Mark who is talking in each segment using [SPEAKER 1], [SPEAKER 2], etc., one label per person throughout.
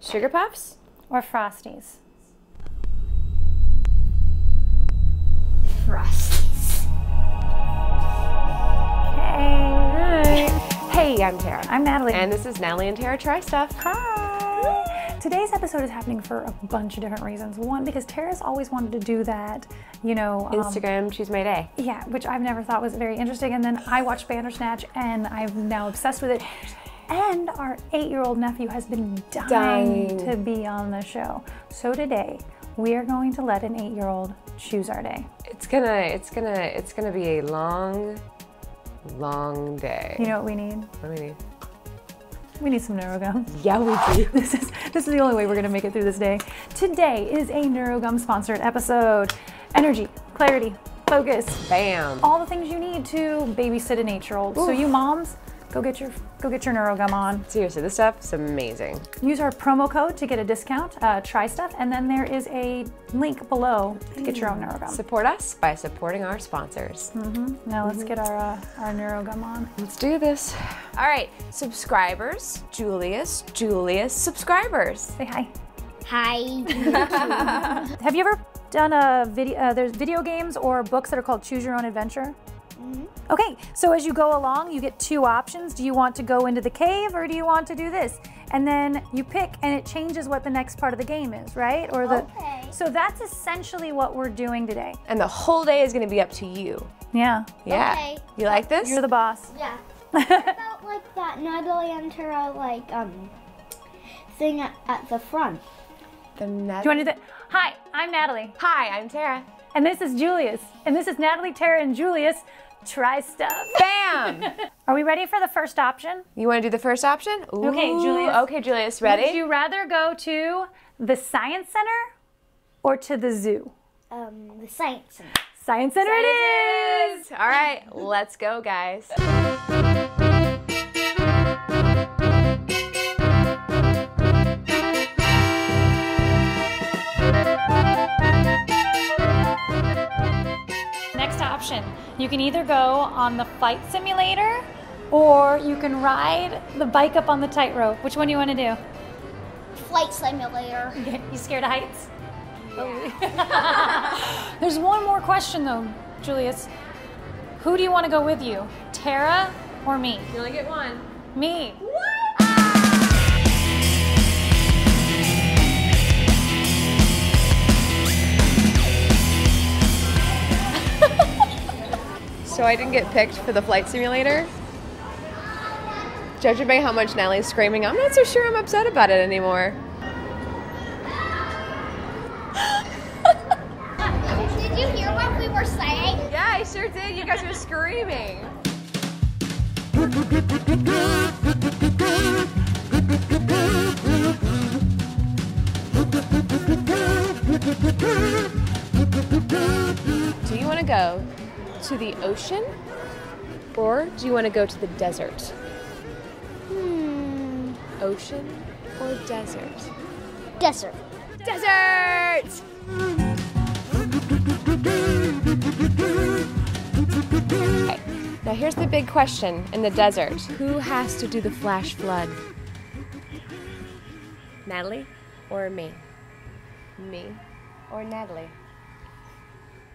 [SPEAKER 1] Sugar Puffs?
[SPEAKER 2] or Frosties?
[SPEAKER 3] Frosties.
[SPEAKER 2] Okay.
[SPEAKER 1] Hey, I'm Tara.
[SPEAKER 2] I'm Natalie.
[SPEAKER 1] And this is Natalie and Tara Try Stuff.
[SPEAKER 2] Hi. Today's episode is happening for a bunch of different reasons. One, because Tara's always wanted to do that, you know. um,
[SPEAKER 1] Instagram, choose my day.
[SPEAKER 2] yeah, which I've never thought was very interesting. And then I watched Bandersnatch and I'm now obsessed with it. And our eight year old nephew has been dying,
[SPEAKER 1] Dying.
[SPEAKER 2] to be on the show. So today, we are going to let an eight year old choose our day.
[SPEAKER 1] It's gonna, it's gonna, it's gonna be a long, long day.
[SPEAKER 2] You know what we need?
[SPEAKER 1] What do we need?
[SPEAKER 2] We need some NeuroGum.
[SPEAKER 1] Yeah, we do.
[SPEAKER 2] This is this is the only way we're gonna make it through this day. Today is a NeuroGum sponsored episode. Energy, clarity, focus,
[SPEAKER 1] Bam.
[SPEAKER 2] all the things you need to babysit an eight-year-old. So you moms, go get your go get your NeuroGum on.
[SPEAKER 1] Seriously, this stuff is amazing.
[SPEAKER 2] Use our promo code to get a discount. Uh, try stuff, and then there is a link below to get your own NeuroGum.
[SPEAKER 1] Support us by supporting our sponsors.
[SPEAKER 2] Now let's get our uh, our NeuroGum on.
[SPEAKER 1] Let's do this. All right, subscribers, Julius, Julius, subscribers.
[SPEAKER 2] Say hi.
[SPEAKER 3] Hi.
[SPEAKER 2] Have you ever done a video? Uh, there's video games or books that are called Choose Your Own Adventure. Okay, so as you go along, you get two options. Do you want to go into the cave or do you want to do this? And then you pick, and it changes what the next part of the game is, right? Or the.
[SPEAKER 3] Okay.
[SPEAKER 2] So that's essentially what we're doing today.
[SPEAKER 1] And the whole day is gonna be up to you.
[SPEAKER 2] Yeah,
[SPEAKER 1] Yeah.
[SPEAKER 3] Okay.
[SPEAKER 1] You like this?
[SPEAKER 2] you're the boss.
[SPEAKER 3] yeah. What about like that Natalie and Tara like um thing at, at the front?
[SPEAKER 1] The net-
[SPEAKER 2] Do you want to do that? Hi, I'm Natalie,
[SPEAKER 1] Hi, I'm Tara.
[SPEAKER 2] and this is Julius, and this is Natalie, Tara, and Julius. Try stuff.
[SPEAKER 1] Bam!
[SPEAKER 2] Are we ready for the first option?
[SPEAKER 1] you wanna do the first option?
[SPEAKER 2] Okay,
[SPEAKER 1] Ooh,
[SPEAKER 2] Julius.
[SPEAKER 1] Okay, Julius, ready?
[SPEAKER 2] Would you rather go to the Science Center or to the zoo?
[SPEAKER 3] Um, the science center.
[SPEAKER 2] Science Center it is!
[SPEAKER 1] All right, let's go, guys.
[SPEAKER 2] You can either go on the flight simulator or you can ride the bike up on the tightrope. Which one do you want to do?
[SPEAKER 3] Flight simulator.
[SPEAKER 2] You scared of heights? Oh. There's one more question though, Julius. Who do you want to go with you? Tara or me?
[SPEAKER 1] You only get one.
[SPEAKER 2] Me.
[SPEAKER 1] So I didn't get picked for the flight simulator. Judging by how much Natalie's screaming, I'm not so sure I'm upset about it anymore.
[SPEAKER 3] Did you hear what we were saying?
[SPEAKER 1] Yeah, I sure did. You guys were screaming. Do you want to go to the ocean or do you want to go to the desert?
[SPEAKER 3] Hmm.
[SPEAKER 1] Ocean or desert?
[SPEAKER 3] Desert.
[SPEAKER 1] Desert! Okay, now here's the big question in the desert. Who has to do the flash flood? Natalie or me? Me or Natalie?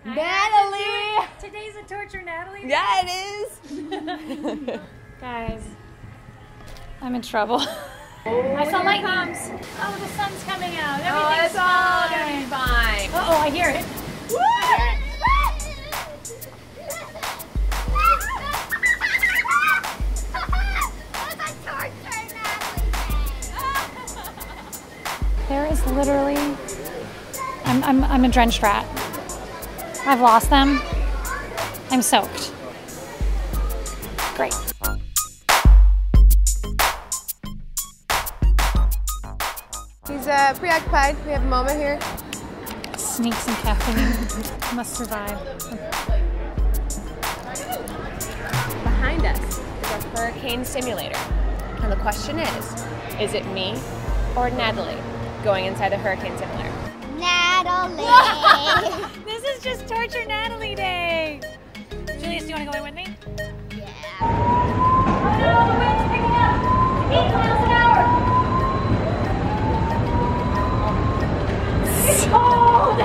[SPEAKER 1] Natalie!
[SPEAKER 2] Today's a torture, Natalie.
[SPEAKER 1] Yeah, it is!
[SPEAKER 2] Guys, I'm in trouble. Oh, I saw lightning. Oh, the sun's coming out.
[SPEAKER 1] Oh,
[SPEAKER 2] Everything's
[SPEAKER 1] it's all
[SPEAKER 2] fine.
[SPEAKER 1] gonna be fine.
[SPEAKER 2] Uh oh, I hear it. There is literally. I'm, I'm, I'm a drenched rat. I've lost them. I'm soaked. Great.
[SPEAKER 1] He's uh, preoccupied. We have a moment here.
[SPEAKER 2] Sneak some caffeine. Must survive.
[SPEAKER 1] Behind us is a hurricane simulator. And the question is is it me or Natalie going inside the hurricane simulator?
[SPEAKER 3] Natalie.
[SPEAKER 2] just Torture Natalie Day. Julius, do you want to go in with me?
[SPEAKER 3] Yeah.
[SPEAKER 2] Oh no, the wind's picking up. Eight miles an hour. It's cold.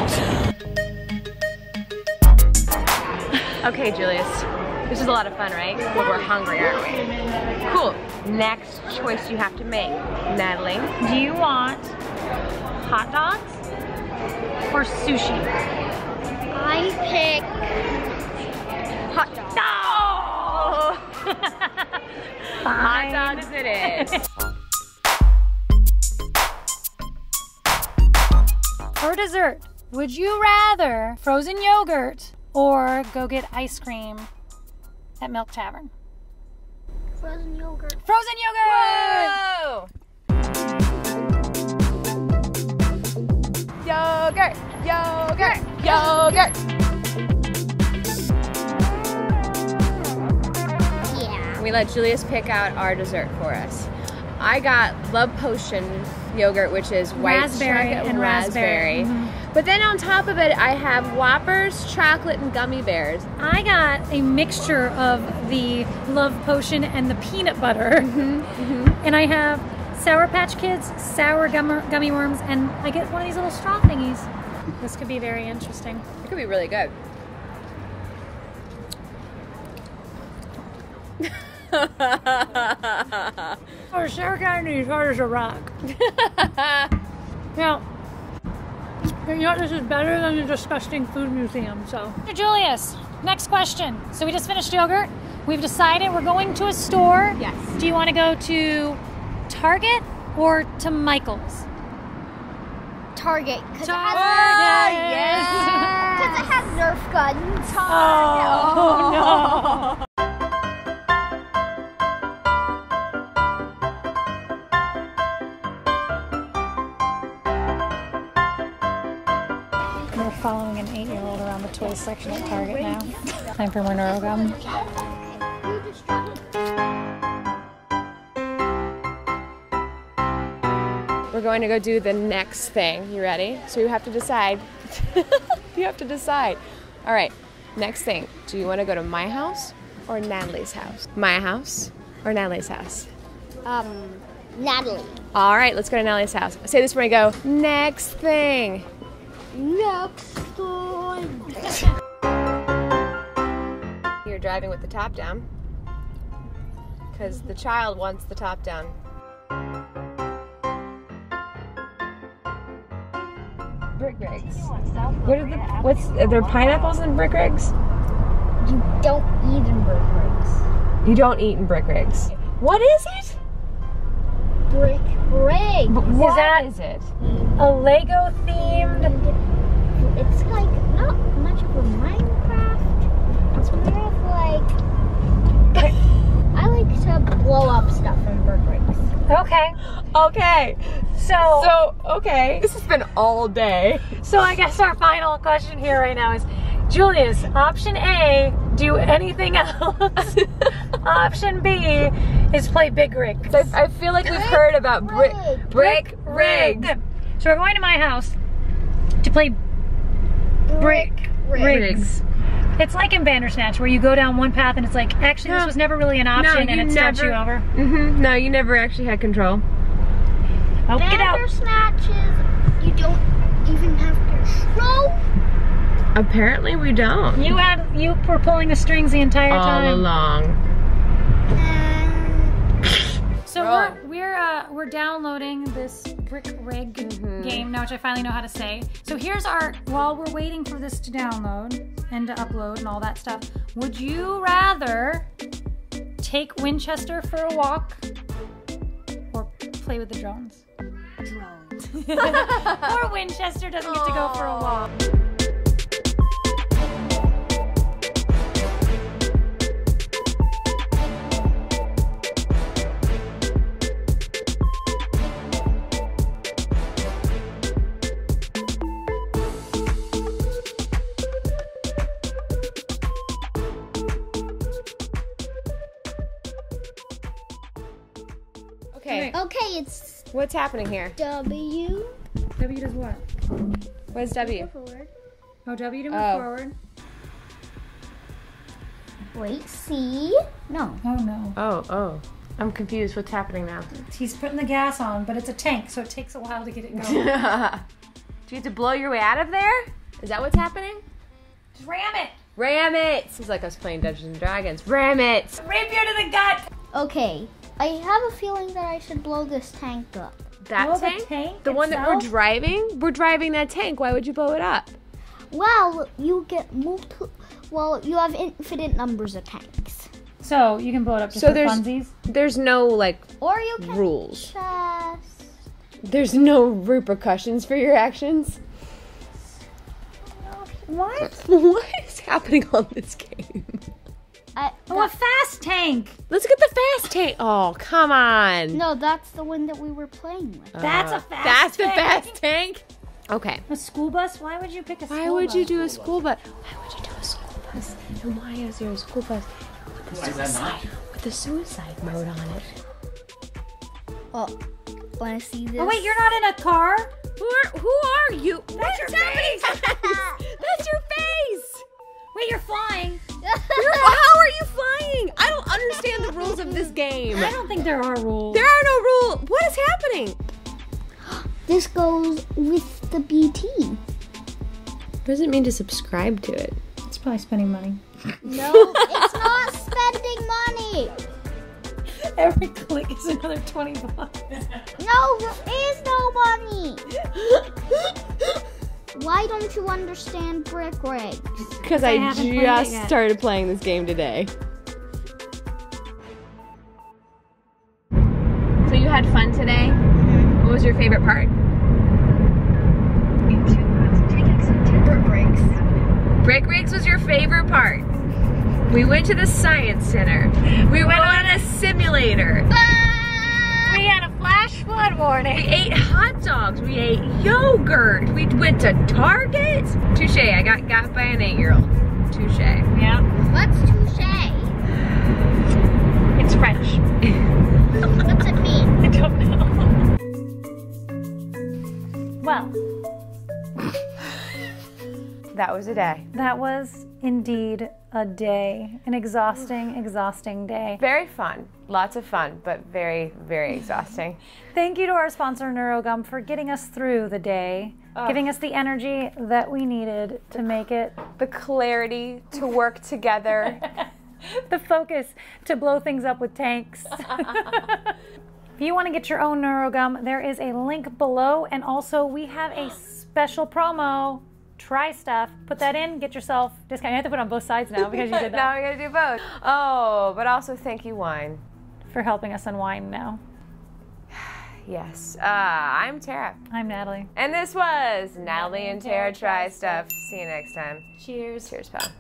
[SPEAKER 1] okay, Julius. This is a lot of fun, right? But we're hungry, aren't we? Cool. Next choice you have to make, Natalie.
[SPEAKER 2] Do you want hot dogs or sushi?
[SPEAKER 3] I pick hot dog.
[SPEAKER 1] No! Hot dogs it is.
[SPEAKER 2] For dessert, would you rather frozen yogurt or go get ice cream at Milk Tavern?
[SPEAKER 3] Frozen yogurt.
[SPEAKER 2] Frozen yogurt!
[SPEAKER 1] Whoa! Yogurt, yogurt, yogurt. We let Julius pick out our dessert for us. I got Love Potion yogurt, which is white
[SPEAKER 2] Raspberry and raspberry. Mm-hmm.
[SPEAKER 1] But then on top of it, I have Whoppers, chocolate, and gummy bears.
[SPEAKER 2] I got a mixture of the Love Potion and the peanut butter. And I have Sour Patch Kids, sour gum- gummy worms, and I get one of these little straw thingies. This could be very interesting.
[SPEAKER 1] It could be really good.
[SPEAKER 2] Oh, sour candy is hard as a rock. Now, you know? This is better than the disgusting food museum. So, Julius, next question. So we just finished yogurt. We've decided we're going to a store.
[SPEAKER 1] Yes.
[SPEAKER 2] Do you want to go to Target or to Michael's?
[SPEAKER 3] Target. Because it,
[SPEAKER 2] Target.
[SPEAKER 3] has-
[SPEAKER 2] yes.
[SPEAKER 3] 'cause it has Nerf guns.
[SPEAKER 2] Oh no. following an eight-year-old around the toy section at Target now. Time for more Neurogum.
[SPEAKER 1] We're going to go do the next thing. You ready? So you have to decide. you have to decide. All right, next thing. Do you want to go to my house or Natalie's house? My house or Natalie's house?
[SPEAKER 3] Um, Natalie.
[SPEAKER 1] All right, let's go to Natalie's house. Say this when I go, next thing.
[SPEAKER 3] Next one.
[SPEAKER 1] You're driving with the top down because the child wants the top down. Brick rigs. What are the what's are there pineapples in brick rigs?
[SPEAKER 3] You don't eat in brick rigs.
[SPEAKER 1] You don't eat in brick rigs. What is it?
[SPEAKER 3] Brick rigs.
[SPEAKER 1] What
[SPEAKER 2] that-
[SPEAKER 1] is it?
[SPEAKER 2] A Lego themed.
[SPEAKER 3] It's like not much of a Minecraft. It's more of like I like to blow up stuff in brick rigs.
[SPEAKER 2] Okay.
[SPEAKER 1] Okay.
[SPEAKER 2] So,
[SPEAKER 1] So okay. This has been all day.
[SPEAKER 2] so I guess our final question here right now is, Julius, option A, do anything else. option B is play big rigs.
[SPEAKER 1] I, I feel like we've heard about brick brick rigs.
[SPEAKER 2] So we're going to my house to play brick rigs. It's like in Bandersnatch where you go down one path and it's like, actually, this was never really an option
[SPEAKER 1] you
[SPEAKER 2] and it starts you over.
[SPEAKER 1] Mm-hmm. No, you never actually had control.
[SPEAKER 2] Oh, get out.
[SPEAKER 3] Bandersnatches, you don't even have control.
[SPEAKER 1] Apparently, we don't.
[SPEAKER 2] You had you were pulling the strings the entire
[SPEAKER 1] all
[SPEAKER 2] time.
[SPEAKER 1] along.
[SPEAKER 2] So
[SPEAKER 1] Wrong.
[SPEAKER 2] we're we're uh, we're downloading this brick rig
[SPEAKER 1] Mm-hmm.
[SPEAKER 2] game now, which I finally know how to say. So here's our while we're waiting for this to download and to upload and all that stuff. Would you rather take Winchester for a walk or play with the drones?
[SPEAKER 3] Drones.
[SPEAKER 2] Poor Winchester doesn't get to go for a walk.
[SPEAKER 1] What's happening here?
[SPEAKER 3] W.
[SPEAKER 2] W does what?
[SPEAKER 1] What is W?
[SPEAKER 3] Forward.
[SPEAKER 2] Oh, W to move
[SPEAKER 1] Oh.
[SPEAKER 2] forward.
[SPEAKER 3] Wait, C. No.
[SPEAKER 2] Oh no.
[SPEAKER 1] Oh, oh. I'm confused. What's happening now?
[SPEAKER 2] He's putting the gas on, but it's a tank, so it takes a while to get it going.
[SPEAKER 1] Do you have to blow your way out of there? Is that what's happening?
[SPEAKER 2] Just ram it.
[SPEAKER 1] Ram it! It's like us playing Dungeons and Dragons. Ram it!
[SPEAKER 2] Rapier to the gut.
[SPEAKER 3] Okay, I have a feeling that I should blow this tank up.
[SPEAKER 1] That
[SPEAKER 2] Blow the
[SPEAKER 1] tank?
[SPEAKER 2] tank
[SPEAKER 1] The one that we're driving? We're driving that tank. Why would you blow it up?
[SPEAKER 3] Well, you get multiple. Well, you have infinite numbers of tanks,
[SPEAKER 2] So you can blow it up just
[SPEAKER 1] So
[SPEAKER 2] for
[SPEAKER 1] there's-
[SPEAKER 2] funsies.
[SPEAKER 1] There's no like
[SPEAKER 3] or you can
[SPEAKER 1] rules.
[SPEAKER 3] just.
[SPEAKER 1] There's no repercussions for your actions.
[SPEAKER 3] What?
[SPEAKER 1] what is happening on this game?
[SPEAKER 3] I,
[SPEAKER 2] Oh, a fast tank.
[SPEAKER 1] Let's get the fast tank. Oh, come on.
[SPEAKER 3] no, that's the one that we were playing with.
[SPEAKER 2] That's
[SPEAKER 1] Uh,
[SPEAKER 2] a fast
[SPEAKER 1] That's the
[SPEAKER 2] tank.
[SPEAKER 1] fast tank. Okay.
[SPEAKER 2] A school bus? Why would you pick a school bus?
[SPEAKER 1] Why would
[SPEAKER 2] bus?
[SPEAKER 1] you do a school bus? Why would you do a school bus? And why is there a school bus with the suicide with the suicide mode on it?
[SPEAKER 3] Oh, want to see this?
[SPEAKER 2] Oh wait, you're not in a car?
[SPEAKER 1] Who are who are you? That's
[SPEAKER 2] your
[SPEAKER 1] face. game.
[SPEAKER 2] I don't think there are rules.
[SPEAKER 1] There are no rules. What is happening?
[SPEAKER 3] this goes with the BT.
[SPEAKER 1] What does it mean to subscribe to it?
[SPEAKER 2] It's probably spending money.
[SPEAKER 3] No, it's not spending money.
[SPEAKER 2] Every click is another 20 bucks.
[SPEAKER 3] No, there is no money. Why don't you understand brick rigs?
[SPEAKER 1] Because
[SPEAKER 2] I
[SPEAKER 1] I,
[SPEAKER 2] haven't played it
[SPEAKER 1] just
[SPEAKER 2] yet.
[SPEAKER 1] started playing this game today. Today? What was your favorite part?
[SPEAKER 3] Brick rigs.
[SPEAKER 1] Brick rigs was your favorite part. We went to the science center. We went on a simulator. Ah!
[SPEAKER 2] We had a flash flood warning.
[SPEAKER 1] We ate hot dogs. We ate yogurt. We went to Target. Touche. I got got by an eight-year-old. Touche.
[SPEAKER 2] Yeah,
[SPEAKER 3] What's touche?
[SPEAKER 2] it's French.
[SPEAKER 3] What's it mean?
[SPEAKER 2] I don't know. Well,
[SPEAKER 1] That was a day.
[SPEAKER 2] that was indeed a day. An exhausting, exhausting day.
[SPEAKER 1] Very fun. Lots of fun, but very, very exhausting.
[SPEAKER 2] Thank you to our sponsor, Neurogum, for getting us through the day, giving us the energy that we needed to make it,
[SPEAKER 1] The clarity to work together.
[SPEAKER 2] the focus to blow things up with tanks. if you want to get your own Neurogum, there is a link below, and also we have a special promo. Try stuff, put that in, get yourself discount. You have to put it on both sides now because you did that.
[SPEAKER 1] now
[SPEAKER 2] that
[SPEAKER 1] we gotta do both. Oh, but also thank you, wine.
[SPEAKER 2] for helping us unwind now.
[SPEAKER 1] Yes. Uh, I'm Tara.
[SPEAKER 2] I'm Natalie.
[SPEAKER 1] And this was Natalie and Tara Try Stuff. See you next time.
[SPEAKER 2] Cheers.
[SPEAKER 1] Cheers, pal.